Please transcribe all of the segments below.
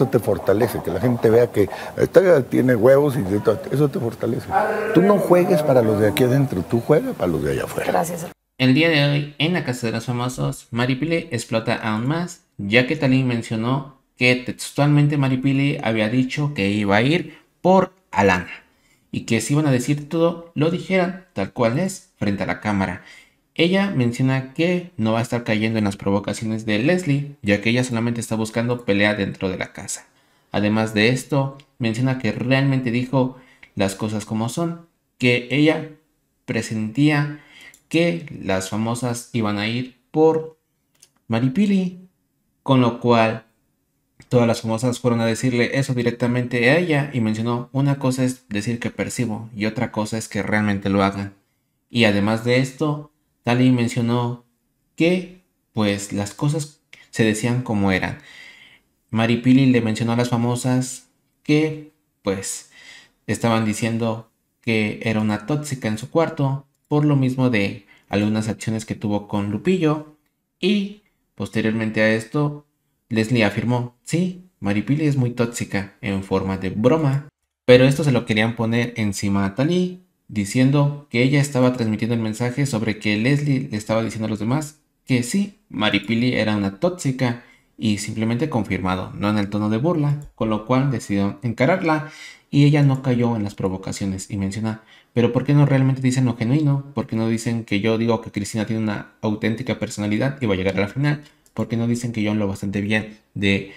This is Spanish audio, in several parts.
Eso te fortalece, que la gente vea que esta tiene huevos y eso te fortalece. Tú no juegues para los de aquí adentro, tú juegas para los de allá afuera. Gracias. El día de hoy, en la Casa de los Famosos, Maripili explota aún más, ya que Talín mencionó que textualmente Maripili había dicho que iba a ir por Alana y que si iban a decir todo, lo dijeran tal cual es frente a la cámara. Ella menciona que no va a estar cayendo en las provocaciones de Leslie, ya que ella solamente está buscando pelea dentro de la casa. Además de esto, menciona que realmente dijo las cosas como son, que ella presentía que las famosas iban a ir por Maripili, con lo cual todas las famosas fueron a decirle eso directamente a ella y mencionó una cosa es decir que percibo y otra cosa es que realmente lo hagan. Y además de esto, Tali mencionó que pues las cosas se decían como eran. Maripili le mencionó a las famosas que pues estaban diciendo que era una tóxica en su cuarto por lo mismo de algunas acciones que tuvo con Lupillo y posteriormente a esto Leslie afirmó, sí, Maripili es muy tóxica en forma de broma, pero esto se lo querían poner encima a Tali diciendo que ella estaba transmitiendo el mensaje sobre que Leslie le estaba diciendo a los demás que sí, Maripili era una tóxica y simplemente confirmado, no en el tono de burla, con lo cual decidió encararla y ella no cayó en las provocaciones y menciona, pero ¿por qué no realmente dicen lo genuino? ¿Por qué no dicen que yo digo que Cristina tiene una auténtica personalidad y va a llegar a la final? ¿Por qué no dicen que yo hablo bastante bien de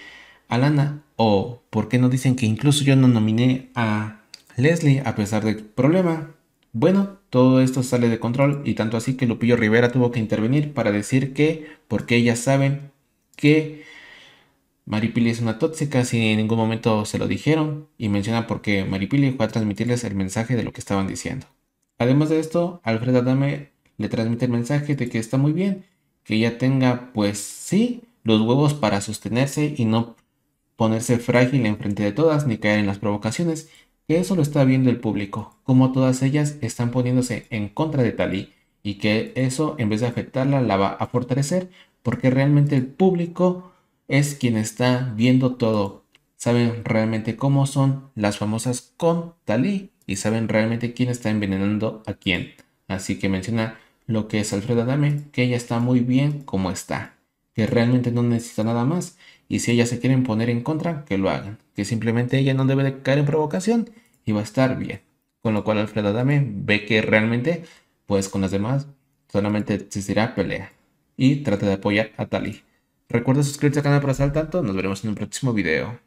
Alana? ¿O por qué no dicen que incluso yo no nominé a Leslie a pesar del problema? Bueno, todo esto sale de control y tanto así que Lupillo Rivera tuvo que intervenir para decir que, porque ellas saben que Maripili es una tóxica, si en ningún momento se lo dijeron, y menciona porque Maripili fue a transmitirles el mensaje de lo que estaban diciendo. Además de esto, Alfred Adame le transmite el mensaje de que está muy bien, que ella tenga, pues sí, los huevos para sostenerse y no ponerse frágil en frente de todas ni caer en las provocaciones, que eso lo está viendo el público, como todas ellas están poniéndose en contra de Tali y que eso en vez de afectarla la va a fortalecer porque realmente el público es quien está viendo todo. Saben realmente cómo son las famosas con Tali y saben realmente quién está envenenando a quién. Así que menciona lo que es Alfredo Adame, que ella está muy bien como está, que realmente no necesita nada más y si ellas se quieren poner en contra, que lo hagan. Que simplemente ella no debe de caer en provocación y va a estar bien. Con lo cual Alfredo Adame ve que realmente, pues con las demás, solamente existirá pelea. Y trata de apoyar a Tali. Recuerda suscribirte al canal para estar al tanto. Nos veremos en un próximo video.